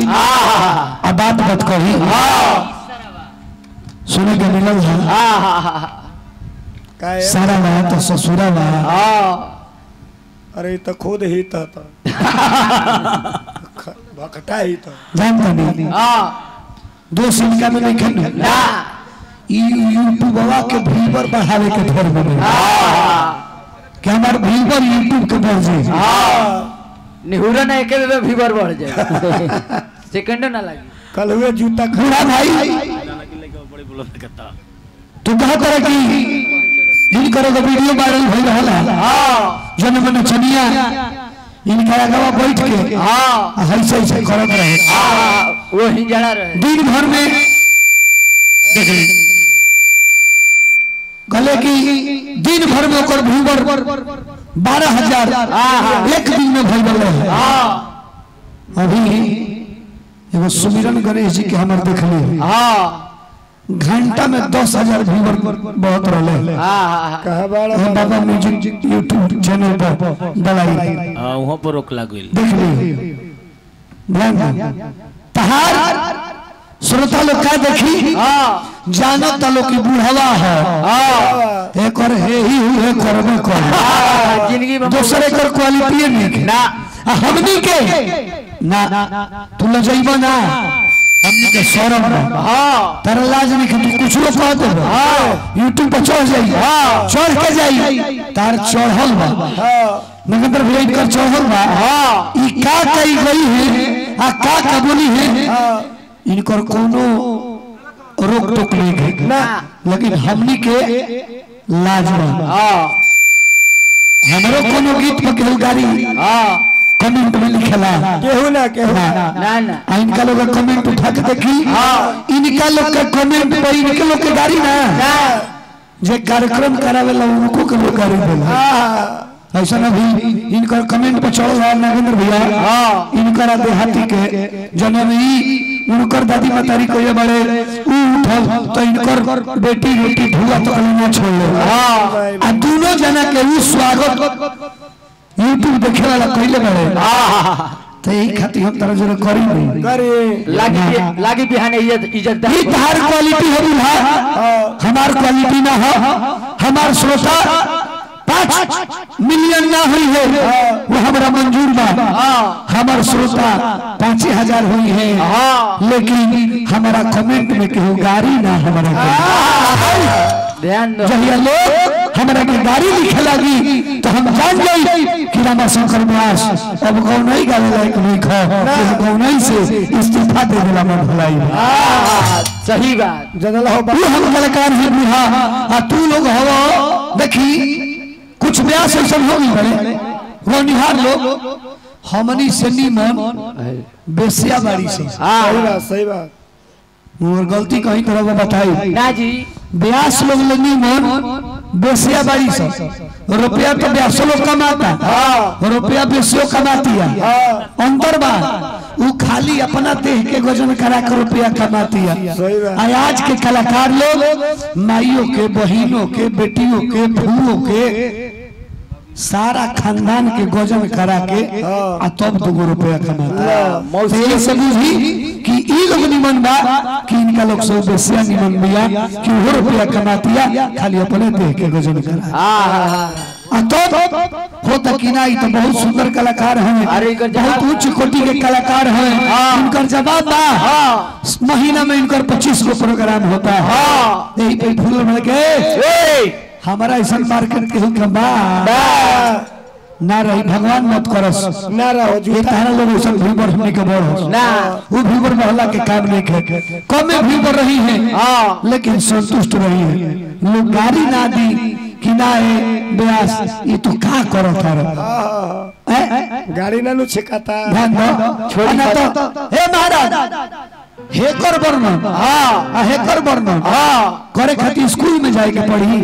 आ बात मत कही सुने के मिलल है। सारा बा तो ससुरा बा अरे तो खुद ही था तो। भकटा ही था। जानता नहीं। दो सिनका में नहीं खेल यूट्यूबवा के व्यूवर बढ़ावे के फेर बने कि हमार व्यूवर यूट्यूब के बढ़ जाए निहुरा ना एके में फीवर बढ़ जाए। सेकंड ना लगी। कल हुए जूता बूढ़ा भाई। तू कहा तरह की दिन करो तो वीडियो वायरल हो रहा है। हाँ। जन मन चनिया इनका अगवा बैठ के। हाँ। ऐसे ऐसे करत रहे। हाँ। वो ही जड़ा रहे। दिन भर में देखिए कहले कि दिन भर में ओकर व्यूवर बारह हज़ार। एक दिन में भइल रहे अभी एगो सुमिरन गणेश जी के हमर देखली। घंटा में दस हज़ार व्यूवर बहुत रहे कहा बाड़ा हे। बाबा म्यूज़िक यूट्यूब चैनल पर डलाई वहाँ पर रोक लग गई देख ली ध्यान दे तहार श्रोता लोग का देखी? जानो तलो की बुढ़ावा है। एक और हे ही हुए कर ज़िंदगी में दूसरे कर क्वालिटी नहीं। ना। हमनी के। ना तू ल जइबो ना हमनी के शरम हाँ। तेरा लाज नहीं कि तू कुछ लोग कह दे। यूट्यूब पर चढ़ जाई चढ़ के जाई तार चढ़ल बा। नगेंद्र भैया इनकर चढ़ल बा। ई का कही गई है आ का कबूली है। इनकर कोनो रोक टोक नहीं है ना। लेकिन हमनी के लाज बा हमरो कोनो गीत पर केहू गाड़ी कमेंट में लिखेला। केहू ना केहू ना। ना ना। इनका लोग कमेंट उठा के देखी। इनका लोग का कमेंट पे इनके लोग के गाड़ी ना। जे कार्यक्रम करावेला उनको के लोग गाड़ी देला। ऐसा ना भी इनकर कमेंट पे चढ़ल है नागेंद्र भैया। इनकर देहाती के जन्म ई उनकर दादी मतारी को ये बड़े ऊ उठल तो इनकर बेटी बेटी भुआ तो ना छोड़। आ दोनों जना के ऊ स्वागत यूट्यूब देखे वाला कहले बड़े। तो यही खातिर हम तरह ज़रूर करी नहीं। करे। लागी लागी बिहान इज़्ज़त इज़्ज़त ये तहार क्वालिटी है हमार क्वालिटी ना हो। हमार श्रोता पाँच मिलियन ना हुई है। वो हमारा मंजूर बा हमार श्रोता पाँच हज़ार हुई है। लेकिन हमारा कमेंट में केहू गाड़ी ना हमारा जहिया लोग हमारा के गाड़ी लिखे लगी तो हम जान कि रामा शंकर व्यास अब गावे लायक नहीं खो। नहीं से इस्तीफा दे देला मन भलाई। हाँ, सही बात। हो तू हम कलाकार है आ तू लोग हो देखी कुछ ब्यास ऐसा हो बड़े वो निहार लोग हमनी से निमन बेसिया बाड़ी से। हाँ। सही बात सही बात। और गलती कहीं तरह वो बताई ना जी। ब्यास लोग ले निमन बेसिया बाड़ी से। रुपया तो ब्यास लोग कमाता हाँ। रुपया बेसियो कमाती है। हाँ। अंतर बा वो खाली अपना देह के वज़न करा कर रुपया कमाती है। सही बात। आज के कलाकार लोग माइयों के बहनों के बेटियों के फूलों के सारा खानदान के गोजन करा के आ तब दो रुपया कमाता। है तो ये सब बुझी कि ई लोग निमन बा कि इनका लोग सब बेसिया निमन बिया कि वो रुपया कमातिया खाली अपने देह के गोजन करा। हाँ हाँ हाँ आ तो होता कि ना तो बहुत सुंदर कलाकार हैं। बहुत उच्च कोटि के कलाकार हैं। इनकर जवाब बा। महीना में इनकर पच्चीस गो प्रोग्राम होता है। यही पे फूल मिल के हमारा ऐसा मार्केट के हुक्म बा। ना रही भगवान मत करस। ना रहो जूता तारा लोग ऐसा भीबर हमने के बड़ हो ना। वो भीबर महला के काम नहीं कर। कम में भीबर रही है हाँ। लेकिन संतुष्ट रही है। लोग गाड़ी ना दी कि ना है ब्यास ये तो का करो थारा गाड़ी ना नु छिकाता। ध्यान दो। छोड़ी तो हे महाराज। हेकर वर्णन। हाँ। हेकर वर्णन। हाँ। करे खातिर स्कूल में जाए के पढ़ी।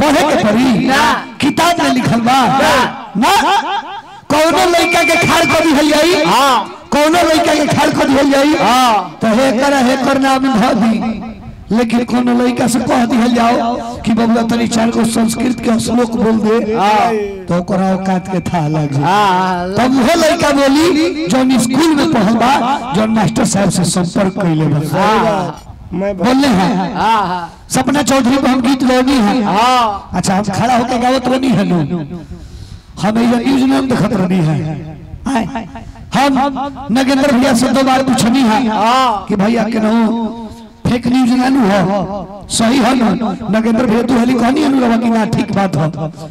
पढ़े के पढ़ी। ना। किताब में लिखल बा। ना। कौनो लड़का के खाड़ कर दी जाई। कौनो लड़का के खाड़ कर दी जाई। तो हेकर हेकर नाम ध दी। लेकिन कोनो लड़का से कह दिया जाओ कि बबुआ तनी चार गो संस्कृत के श्लोक बोल दे? तो ओकरा औकात के था लग जाए हाँ तब वो लड़का बोली जौन स्कूल में पढ़ल बा जौन मास्टर साहब से संपर्क कैले बा। मैं बोलने हैं। हाँ हाँ। सपना चौधरी को हम गीत गौनी है। हाँ। अच्छा हम खड़ा होकर गावत रहनी है नु। हम ये न्यूज़ नाम देखत रहनी है। हम नगेंद्र भैया से दो बार पूछनी है कि भैया के नो फेक न्यूज़ ना नु हो। सही है। नु नगेंद्र तू हली कहनी है नु, ठीक बात हो।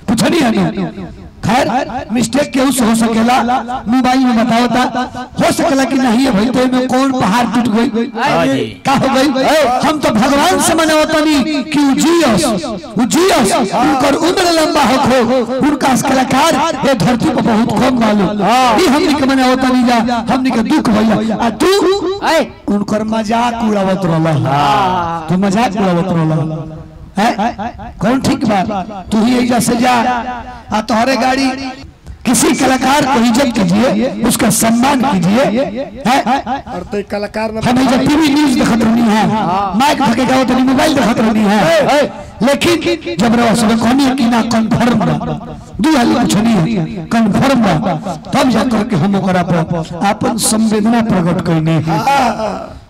पूछनी है। नु खैर मिस्टेक केहू से हो सकेला। मोबाइल में बताओ ता हो सकेला कि नहीं है भाई तो में कौन पहाड़ टूट गई? हाँ। का हो गई? हम तो भगवान से मनावतनी कि उ जियस उ जियस उनकर उम्र लंबा होखो उनका कलाकार ये धरती पर बहुत कम मालूम। ई हमनी के मनावतनी जा हमनी के दुख भइला आ तू? उनकर मज़ाक उड़ावत रहला। तू मज़ाक उड़ावत रहला। हैं कौन ठीक बात? तू ही एक से जा। आ तोहरे गाड़ी किसी कलाकार को इज़्ज़त कीजिए उसका सम्मान कीजिए। और तो कलाकार हम जब टीवी न्यूज़ देखत रहनी है। माइक धके जाओ तो मोबाइल देखत रहनी है। लेकिन जब रहो सुबह कौन है कि ना कंफर्म बा दू हाली है। कंफर्म बा तब जा कर के हम ओकरा पर अपन संवेदना प्रकट करने हैं।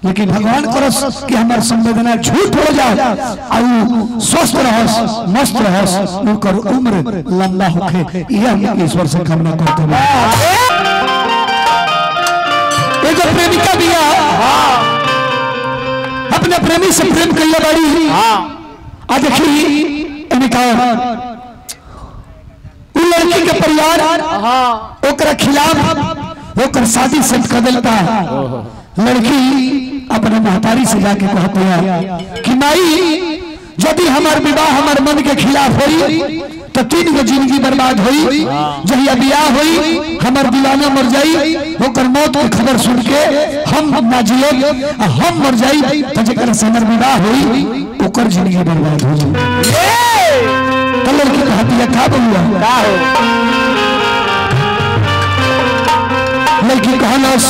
लेकिन भगवान करस कि हमार संवेदना झूठ हो जाए उ स्वस्थ रहस मस्त रहस उनकर उम्र लंबा होखे। यह हम ईश्वर से कामना करते हैं। एगो प्रेमिका बिया अपने प्रेमी से प्रेम कैले बाड़ी। आ देखी एने का उ लड़की के परिवार हाँ। ओकरा खिलाफ ओकर शादी सेट कर देलता लड़की अपने महतारी से जाके कहती है कि माई यदि हमार विवाह हमार मन के खिलाफ होई तो तीन गो ज़िंदगी बर्बाद होई जहिया बियाह होई हमार दीवाना मर जाई ओकर मौत के खबर सुन के हम ना जिए हम मर जाई तो जेकर से हमार विवाह होई ओकर ज़िंदगी बर्बाद हो जाई। तो लड़की कहती है? का का हो लड़की कहलस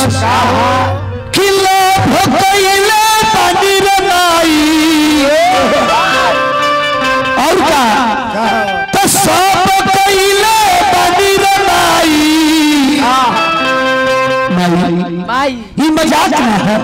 कि लोभ कइले बानी रे माई और का तो सब कइले बानी रे माई माई। माई। ई मज़ाक ना है।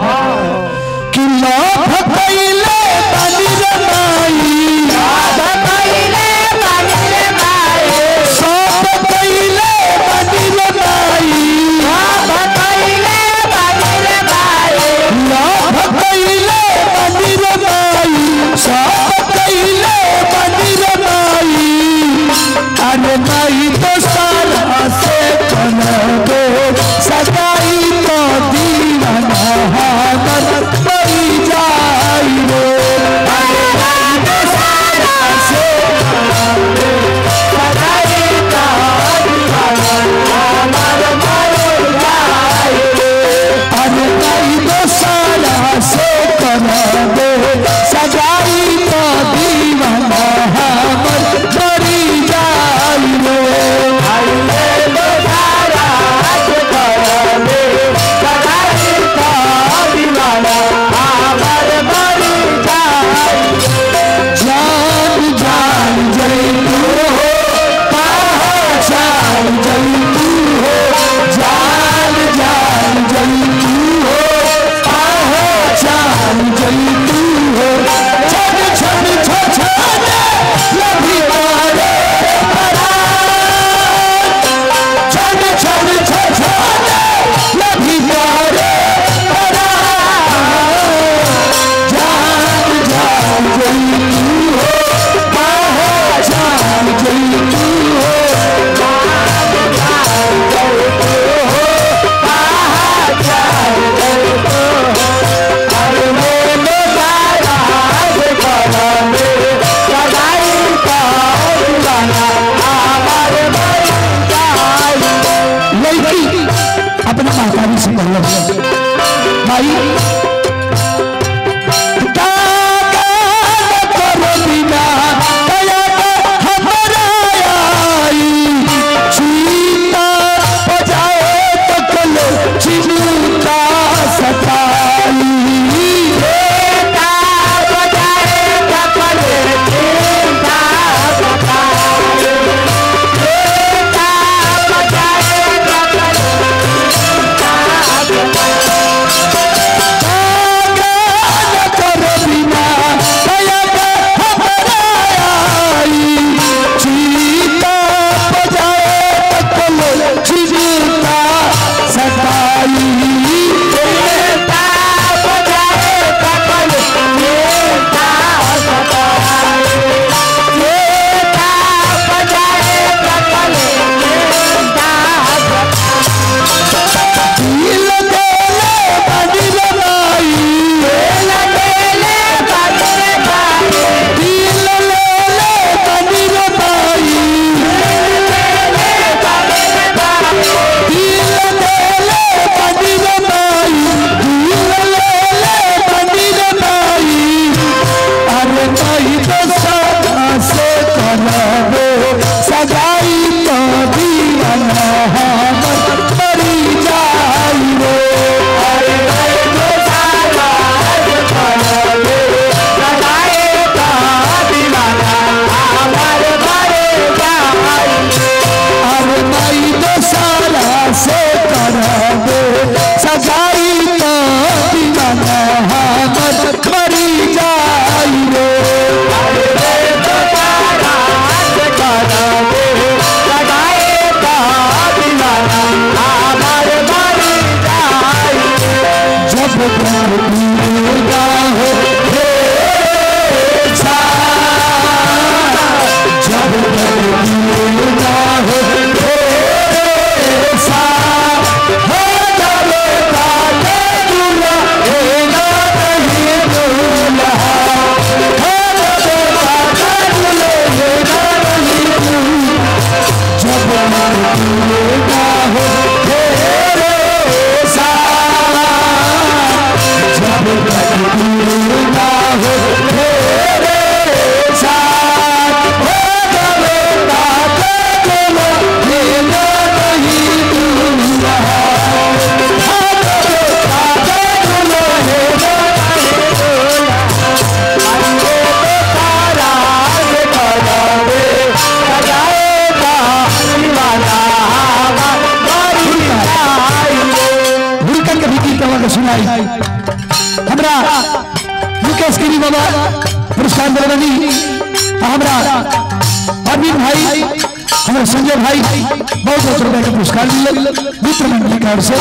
बहुत बहुत रुपए का पुरस्कार मिले। मित्र मंडली की ओर से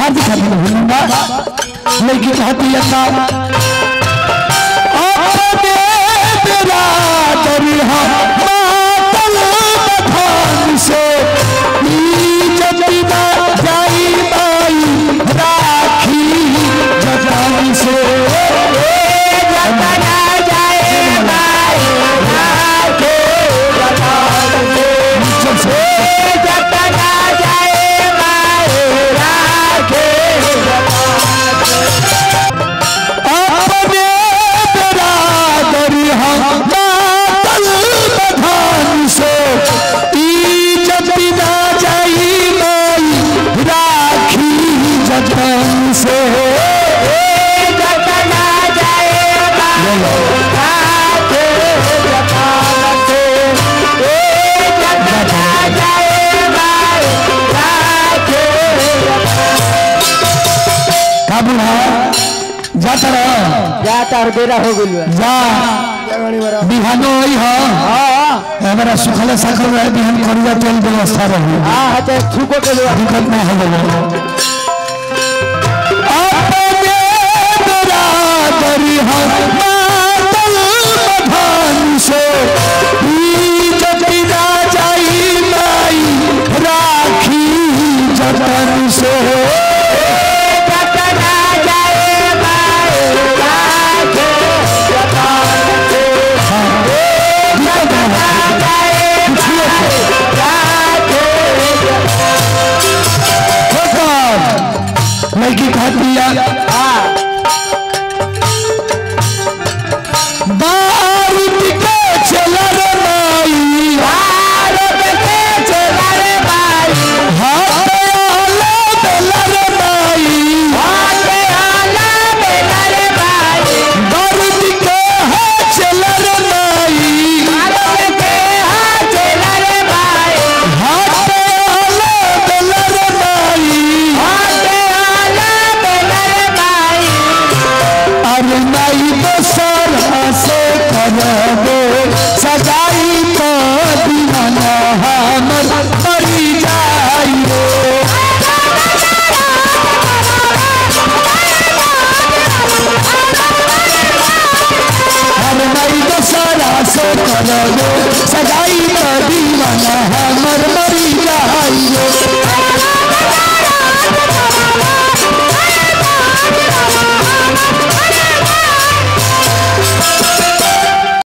हार्दिक अभिनंदन। लेकिन हथियार बार बेरा हो गई जा। बिहानो होई हो। हाँ। हमरा सुखल सकल रहे बिहान करिया तेल व्यवस्था रहे। हाँ, हाँ हते छुको के दिक्कत ना हो अपने बेरा करी हो।